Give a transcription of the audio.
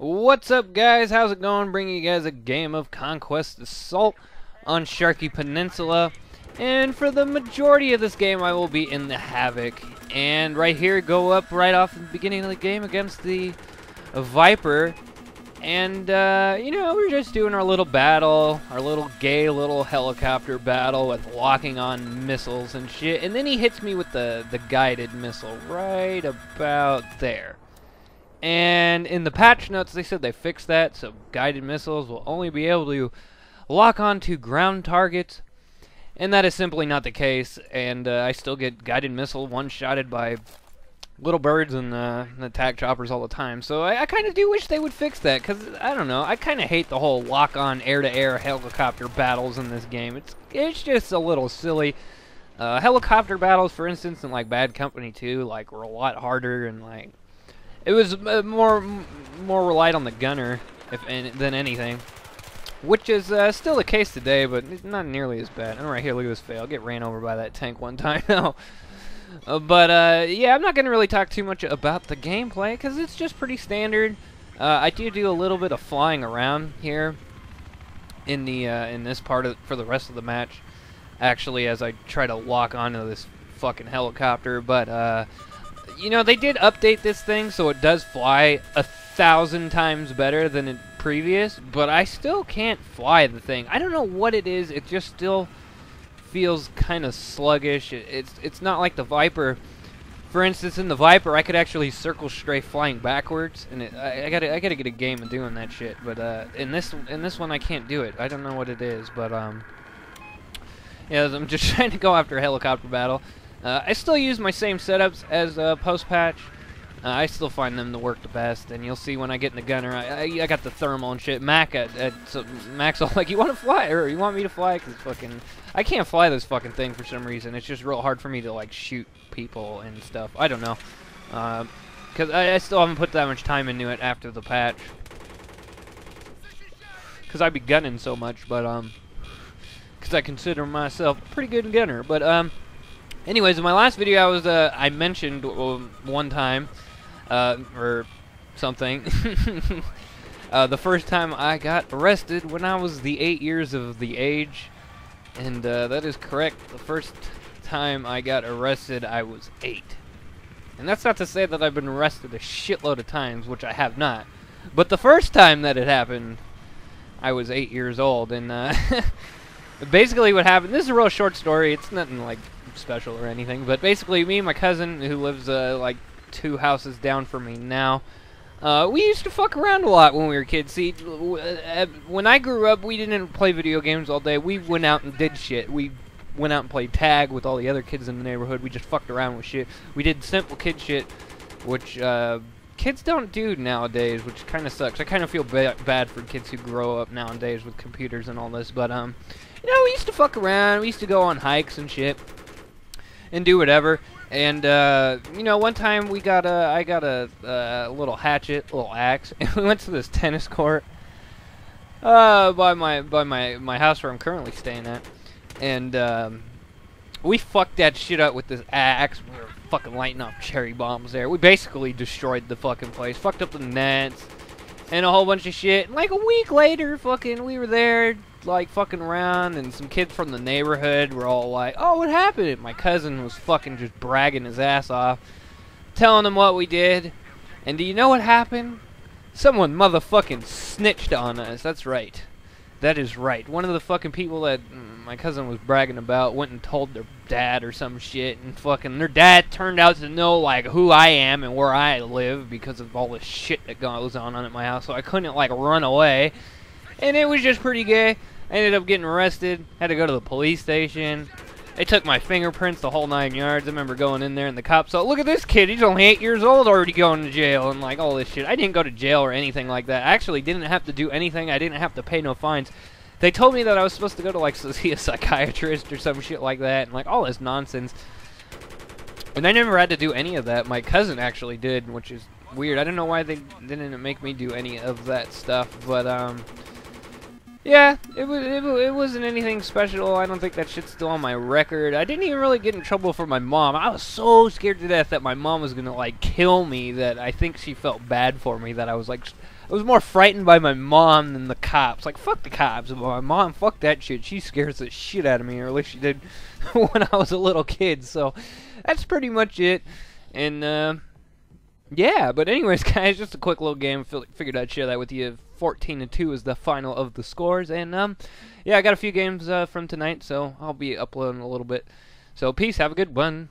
What's up, guys? How's it going? Bringing you guys a game of Conquest Assault on Sharqi Peninsula. And for the majority of this game, I will be in the Havoc. And right here, go up right off the beginning of the game against the Viper. And, uh, you know, we're just doing our little battle, our little gay little helicopter battle with locking on missiles and shit. And then he hits me with the, the guided missile right about there. And in the patch notes, they said they fixed that, so guided missiles will only be able to lock onto ground targets. And that is simply not the case, and uh, I still get guided missile one-shotted by little birds and uh, attack choppers all the time. So I, I kind of do wish they would fix that, because, I don't know, I kind of hate the whole lock-on air-to-air helicopter battles in this game. It's, it's just a little silly. Uh, helicopter battles, for instance, in, like, Bad Company 2, like, were a lot harder and, like, it was uh, more more relied on the gunner if than anything, which is uh, still the case today, but not nearly as bad. And right here, look at this fail. Get ran over by that tank one time now. Uh, but uh, yeah, I'm not going to really talk too much about the gameplay because it's just pretty standard. Uh, I do do a little bit of flying around here in the uh, in this part of for the rest of the match. Actually, as I try to lock onto this fucking helicopter, but you know, they did update this thing so it does fly a thousand times better than it previous, but I still can't fly the thing. I don't know what it is. It just still feels kind of sluggish. It, it's it's not like the Viper. For instance, in the Viper, I could actually circle strafe flying backwards, and it, I, I, gotta I gotta get a game of doing that shit. But uh, in this in this one, I can't do it. I don't know what it is, but um, yeah, I'm just trying to go after a helicopter battle. Uh, I still use my same setups as uh, post-patch. Uh, I still find them to work the best, and you'll see when I get in the gunner, I, I, I got the thermal and shit. Mac, at, at, so Mac's all like, you want to fly, or you want me to fly? Cause fucking, I can't fly this fucking thing for some reason. It's just real hard for me to like shoot people and stuff. I don't know, because uh, I, I still haven't put that much time into it after the patch. Because I be gunning so much, but um, because I consider myself a pretty good gunner, but um. Anyways, in my last video, I was uh, I mentioned one time, uh, or something. uh, the first time I got arrested when I was the eight years of the age, and uh, that is correct. The first time I got arrested, I was eight, and that's not to say that I've been arrested a shitload of times, which I have not. But the first time that it happened, I was eight years old, and uh, basically what happened. This is a real short story. It's nothing like special or anything. But basically, me and my cousin, who lives uh, like two houses down from me now, uh, we used to fuck around a lot when we were kids. See, uh, when I grew up, we didn't play video games all day. We went out and did shit. We went out and played tag with all the other kids in the neighborhood. We just fucked around with shit. We did simple kid shit, which uh, kids don't do nowadays, which kind of sucks. I kind of feel ba bad for kids who grow up nowadays with computers and all this. But um, you know, we used to fuck around. We used to go on hikes and shit and do whatever. And uh, you know, one time we got a, I got a, a little hatchet, little axe, and we went to this tennis court uh, by my by my my house where I'm currently staying at, and um, we fucked that shit up with this axe. We were fucking lighting up cherry bombs there. We basically destroyed the fucking place, fucked up the nets, and a whole bunch of shit. And like a week later, fucking, we were there like fucking around, and some kids from the neighborhood were all like, "Oh, what happened?" My cousin was fucking just bragging his ass off, telling them what we did. And do you know what happened? Someone motherfucking snitched on us. That's right. That is right. One of the fucking people that mm, my cousin was bragging about went and told their dad or some shit, and fucking their dad turned out to know like who I am and where I live because of all the shit that goes on at my house. So I couldn't like run away, and it was just pretty gay. I ended up getting arrested. Had to go to the police station. They took my fingerprints the whole nine yards. I remember going in there and the cops said, look at this kid. He's only eight years old already going to jail and like all this shit. I didn't go to jail or anything like that. I actually didn't have to do anything. I didn't have to pay no fines. They told me that I was supposed to go to like see a psychiatrist or some shit like that and like all this nonsense. And I never had to do any of that. My cousin actually did, which is weird. I don't know why they didn't make me do any of that stuff, but um yeah, it was it, it wasn't anything special. I don't think that shit's still on my record. I didn't even really get in trouble for my mom. I was so scared to death that my mom was gonna like kill me that I think she felt bad for me that I was like I was more frightened by my mom than the cops. Like, fuck the cops. but My mom, fuck that shit. She scares the shit out of me, or at least she did when I was a little kid. So, that's pretty much it. And, uh, yeah, but anyways, guys, just a quick little game. Figured I'd share that with you. 14 to 2 is the final of the scores. And, um, yeah, I got a few games uh, from tonight, so I'll be uploading a little bit. So, peace. Have a good one.